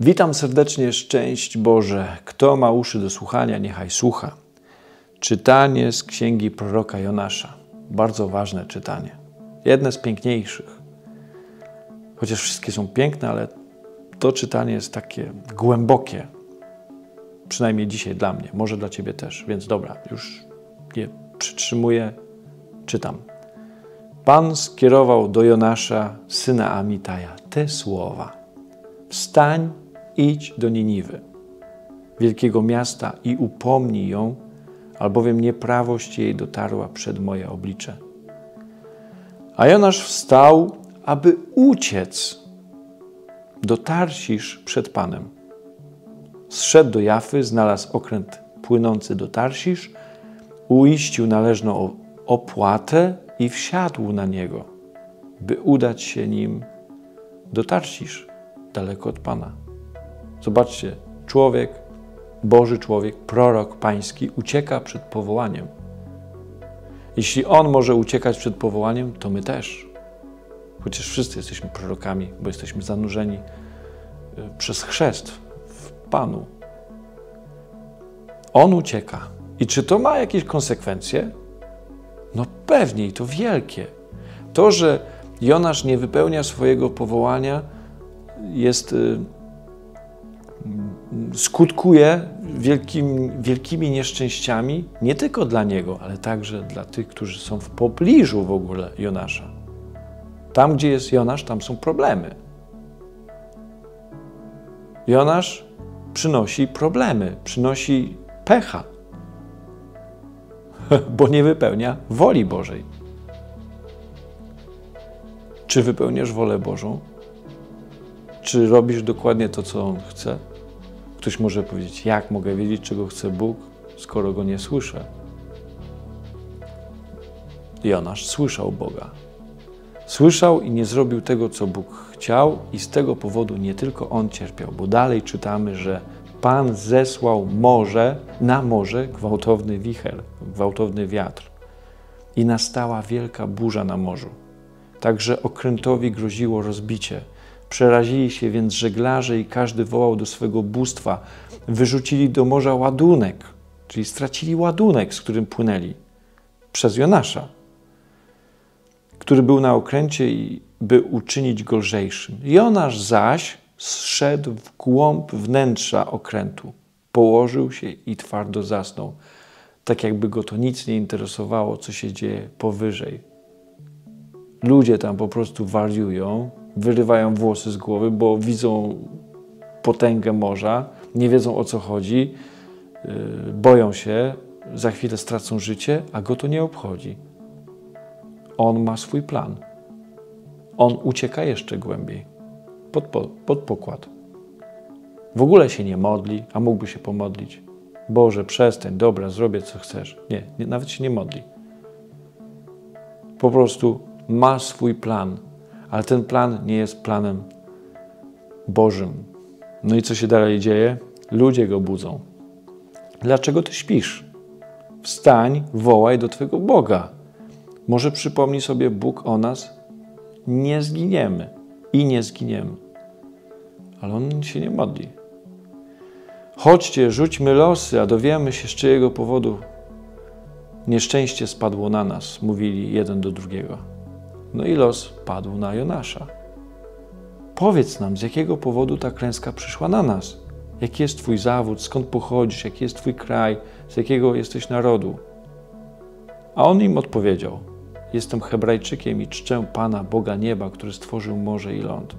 Witam serdecznie, szczęść Boże. Kto ma uszy do słuchania, niechaj słucha. Czytanie z księgi proroka Jonasza. Bardzo ważne czytanie. Jedne z piękniejszych. Chociaż wszystkie są piękne, ale to czytanie jest takie głębokie. Przynajmniej dzisiaj dla mnie, może dla Ciebie też. Więc dobra, już je przytrzymuję, czytam. Pan skierował do Jonasza, syna Amitaja, te słowa. Wstań, idź do Niniwy, wielkiego miasta i upomnij ją, albowiem nieprawość jej dotarła przed moje oblicze. A Jonasz wstał, aby uciec do Tarsisz przed Panem. Zszedł do Jafy, znalazł okręt płynący do Tarsisz, uiścił należną opłatę i wsiadł na niego, by udać się nim do Tarsisz, daleko od Pana. Zobaczcie, człowiek, Boży człowiek, prorok pański ucieka przed powołaniem. Jeśli on może uciekać przed powołaniem, to my też. Chociaż wszyscy jesteśmy prorokami, bo jesteśmy zanurzeni y, przez chrzest w Panu. On ucieka. I czy to ma jakieś konsekwencje? No pewnie i to wielkie. To, że Jonasz nie wypełnia swojego powołania, jest y, skutkuje wielkim, wielkimi nieszczęściami nie tylko dla niego, ale także dla tych, którzy są w pobliżu w ogóle Jonasza. Tam, gdzie jest Jonasz, tam są problemy. Jonasz przynosi problemy, przynosi pecha, bo nie wypełnia woli Bożej. Czy wypełniasz wolę Bożą? Czy robisz dokładnie to, co On chce? Ktoś może powiedzieć, jak mogę wiedzieć, czego chce Bóg, skoro Go nie słyszę? Jonasz słyszał Boga. Słyszał i nie zrobił tego, co Bóg chciał, i z tego powodu nie tylko on cierpiał, bo dalej czytamy, że Pan zesłał morze, na morze gwałtowny wicher, gwałtowny wiatr. I nastała wielka burza na morzu. Także okrętowi groziło rozbicie. Przerazili się więc żeglarze i każdy wołał do swego bóstwa. Wyrzucili do morza ładunek, czyli stracili ładunek, z którym płynęli przez Jonasza, który był na okręcie by uczynić go lżejszym. Jonasz zaś zszedł w głąb wnętrza okrętu, położył się i twardo zasnął, tak jakby go to nic nie interesowało, co się dzieje powyżej. Ludzie tam po prostu wariują, wyrywają włosy z głowy, bo widzą potęgę morza, nie wiedzą o co chodzi, yy, boją się, za chwilę stracą życie, a go to nie obchodzi. On ma swój plan. On ucieka jeszcze głębiej, pod, pod pokład. W ogóle się nie modli, a mógłby się pomodlić. Boże, przestań, dobra, zrobię co chcesz. Nie, nie nawet się nie modli. Po prostu ma swój plan, ale ten plan nie jest planem Bożym. No i co się dalej dzieje? Ludzie go budzą. Dlaczego ty śpisz? Wstań, wołaj do twojego Boga. Może przypomni sobie Bóg o nas? Nie zginiemy i nie zginiemy. Ale on się nie modli. Chodźcie, rzućmy losy, a dowiemy się, z czyjego powodu nieszczęście spadło na nas, mówili jeden do drugiego. No i los padł na Jonasza. Powiedz nam, z jakiego powodu ta klęska przyszła na nas? Jaki jest Twój zawód, skąd pochodzisz, jaki jest Twój kraj, z jakiego jesteś narodu? A on im odpowiedział: Jestem Hebrajczykiem i czczę Pana, Boga nieba, który stworzył morze i ląd.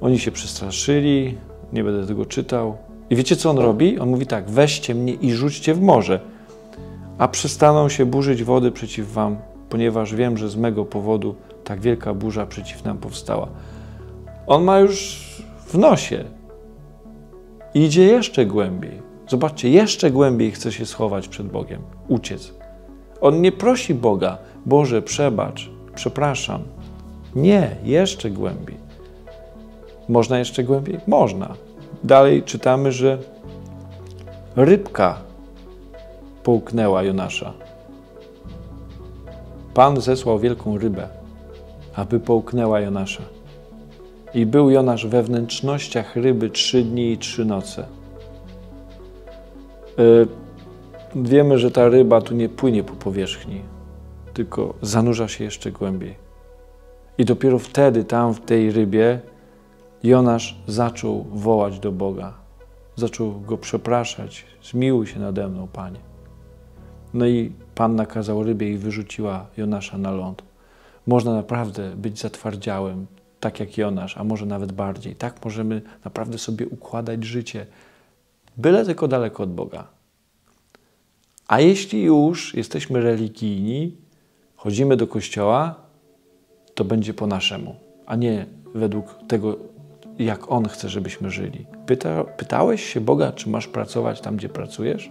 Oni się przestraszyli, nie będę tego czytał. I wiecie, co on robi? On mówi tak: weźcie mnie i rzućcie w morze, a przestaną się burzyć wody przeciw wam, ponieważ wiem, że z mego powodu tak wielka burza przeciw nam powstała. On ma już w nosie. Idzie jeszcze głębiej. Zobaczcie, jeszcze głębiej chce się schować przed Bogiem, uciec. On nie prosi Boga, Boże, przebacz, przepraszam. Nie, jeszcze głębiej. Można jeszcze głębiej? Można. Dalej czytamy, że rybka połknęła Jonasza. Pan zesłał wielką rybę, aby połknęła Jonasza. I był Jonasz we wnętrznościach ryby trzy dni i trzy noce. Yy, wiemy, że ta ryba tu nie płynie po powierzchni, tylko zanurza się jeszcze głębiej. I dopiero wtedy, tam w tej rybie, Jonasz zaczął wołać do Boga. Zaczął go przepraszać. Zmiłuj się nade mną, Panie. No i Pan nakazał rybie i wyrzuciła Jonasza na ląd. Można naprawdę być zatwardziałym, tak jak Jonasz, a może nawet bardziej. Tak możemy naprawdę sobie układać życie, byle tylko daleko od Boga. A jeśli już jesteśmy religijni, chodzimy do kościoła, to będzie po naszemu, a nie według tego, jak On chce, żebyśmy żyli. Pyta, pytałeś się Boga, czy masz pracować tam, gdzie pracujesz?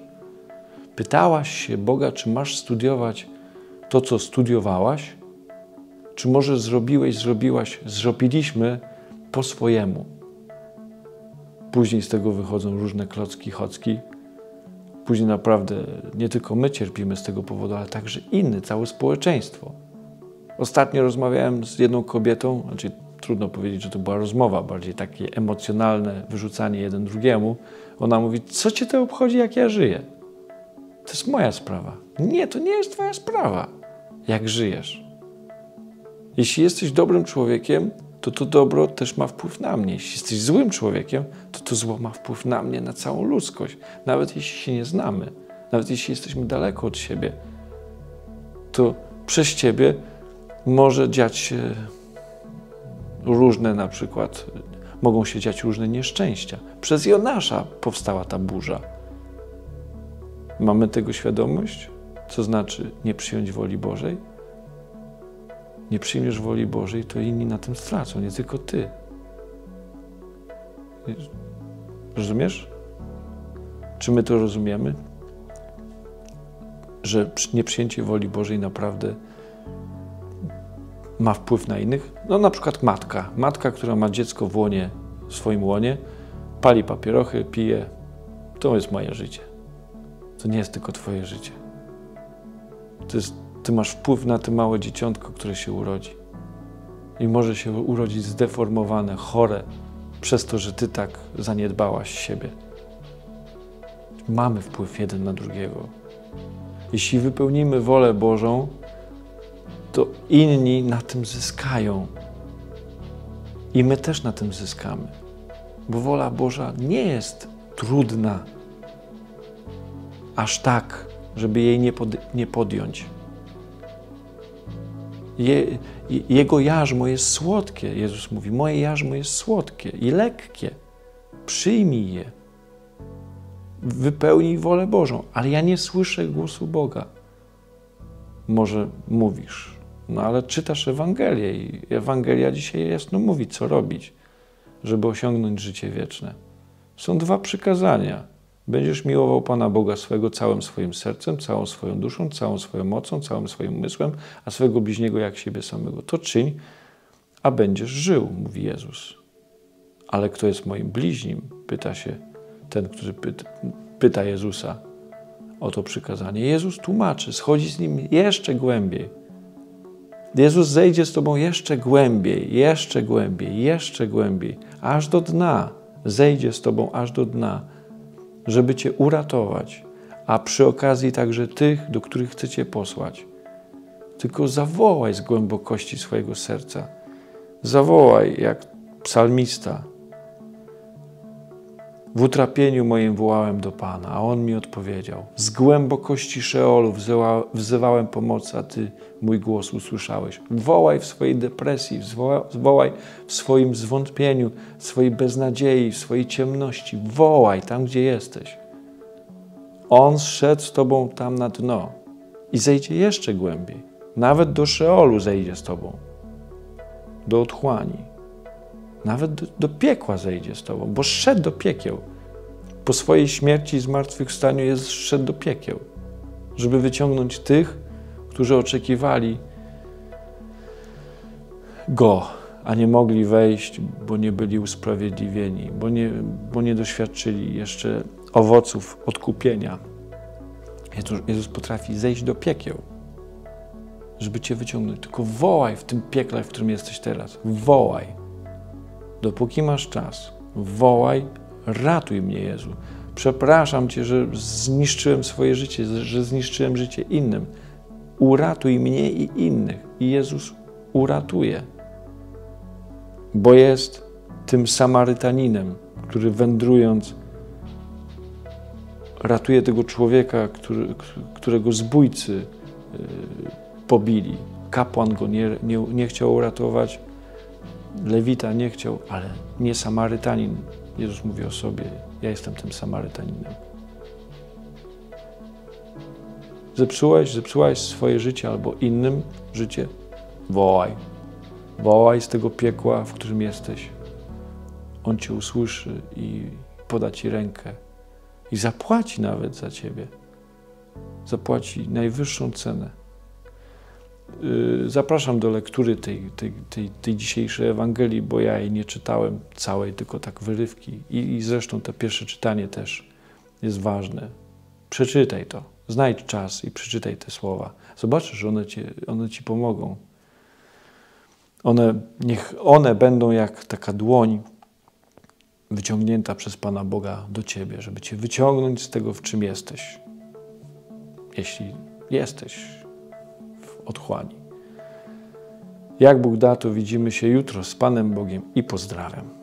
Pytałaś się Boga, czy masz studiować to, co studiowałaś? Czy może zrobiłeś, zrobiłaś, zrobiliśmy po swojemu? Później z tego wychodzą różne klocki, chocki. Później naprawdę nie tylko my cierpimy z tego powodu, ale także inny, całe społeczeństwo. Ostatnio rozmawiałem z jedną kobietą, znaczy trudno powiedzieć, że to była rozmowa, bardziej takie emocjonalne wyrzucanie jeden drugiemu. Ona mówi: Co cię to obchodzi, jak ja żyję? To jest moja sprawa. Nie, to nie jest Twoja sprawa, jak żyjesz. Jeśli jesteś dobrym człowiekiem, to to dobro też ma wpływ na mnie. Jeśli jesteś złym człowiekiem, to to zło ma wpływ na mnie, na całą ludzkość. Nawet jeśli się nie znamy, nawet jeśli jesteśmy daleko od siebie, to przez Ciebie może dziać się różne na przykład, mogą się dziać różne nieszczęścia. Przez Jonasza powstała ta burza. Mamy tego świadomość? Co znaczy nie przyjąć woli Bożej? Nie przyjmiesz woli Bożej, to inni na tym stracą, nie tylko ty. Rozumiesz? Czy my to rozumiemy? Że nieprzyjęcie woli Bożej naprawdę ma wpływ na innych? No na przykład matka. Matka, która ma dziecko w łonie, w swoim łonie, pali papierochy, pije. To jest moje życie. To nie jest tylko twoje życie. Jest, ty masz wpływ na to małe dzieciątko, które się urodzi. I może się urodzić zdeformowane, chore, przez to, że ty tak zaniedbałaś siebie. Mamy wpływ jeden na drugiego. Jeśli wypełnimy wolę Bożą, to inni na tym zyskają. I my też na tym zyskamy. Bo wola Boża nie jest trudna aż tak, żeby jej nie, pod, nie podjąć. Je, jego jarzmo jest słodkie. Jezus mówi: Moje jarzmo jest słodkie i lekkie. Przyjmij je. Wypełnij wolę Bożą, ale ja nie słyszę głosu Boga. Może mówisz, no ale czytasz Ewangelię i Ewangelia dzisiaj jasno mówi, co robić, żeby osiągnąć życie wieczne. Są dwa przykazania. Będziesz miłował Pana Boga swego całym swoim sercem, całą swoją duszą, całą swoją mocą, całym swoim umysłem, a swego bliźniego jak siebie samego. To czyń, a będziesz żył, mówi Jezus. Ale kto jest moim bliźnim? Pyta się ten, który pyta, Jezusa o to przykazanie. Jezus tłumaczy, schodzi z nim jeszcze głębiej. Jezus zejdzie z Tobą jeszcze głębiej, jeszcze głębiej, jeszcze głębiej, aż do dna. Zejdzie z Tobą aż do dna, żeby Cię uratować, a przy okazji także tych, do których chce Cię posłać. Tylko zawołaj z głębokości swojego serca. Zawołaj jak psalmista, w utrapieniu moim wołałem do Pana, a On mi odpowiedział. Z głębokości Szeolu wzywałem pomocy, a Ty mój głos usłyszałeś. Wołaj w swojej depresji, wołaj w swoim zwątpieniu, w swojej beznadziei, w swojej ciemności. Wołaj tam, gdzie jesteś. On szedł z Tobą tam na dno i zejdzie jeszcze głębiej. Nawet do Szeolu zejdzie z Tobą, do otchłani. Nawet do, do piekła zejdzie z Tobą, bo szedł do piekieł. Po swojej śmierci i zmartwychwstaniu jest szedł do piekieł, żeby wyciągnąć tych, którzy oczekiwali Go, a nie mogli wejść, bo nie byli usprawiedliwieni, bo nie, bo nie doświadczyli jeszcze owoców odkupienia. Jezus, Jezus potrafi zejść do piekieł, żeby Cię wyciągnąć. Tylko wołaj w tym piekle, w którym jesteś teraz. Wołaj. Dopóki masz czas, wołaj, ratuj mnie, Jezu. Przepraszam Cię, że zniszczyłem swoje życie, że zniszczyłem życie innym. Uratuj mnie i innych. I Jezus uratuje, bo jest tym Samarytaninem, który wędrując ratuje tego człowieka, który, którego zbójcy y, pobili. Kapłan go nie, nie, nie chciał uratować, Lewita nie chciał, ale nie Samarytanin. Jezus mówi o sobie: Ja jestem tym Samarytaninem. Zepsułeś, zepsułaś swoje życie albo innym życie? Wołaj. Wołaj z tego piekła, w którym jesteś. On cię usłyszy i poda ci rękę i zapłaci nawet za ciebie. Zapłaci najwyższą cenę. Y, zapraszam do lektury tej, tej, tej, tej, dzisiejszej Ewangelii, bo ja jej nie czytałem całej, tylko tak wyrywki. I, I zresztą to pierwsze czytanie też jest ważne. Przeczytaj to, znajdź czas i przeczytaj te słowa. Zobaczysz, że one, cię, one ci pomogą. One, niech one będą jak taka dłoń wyciągnięta przez Pana Boga do ciebie, żeby cię wyciągnąć z tego, w czym jesteś. Jeśli jesteś otchłani. Jak Bóg da, to widzimy się jutro z Panem Bogiem i pozdrawiam.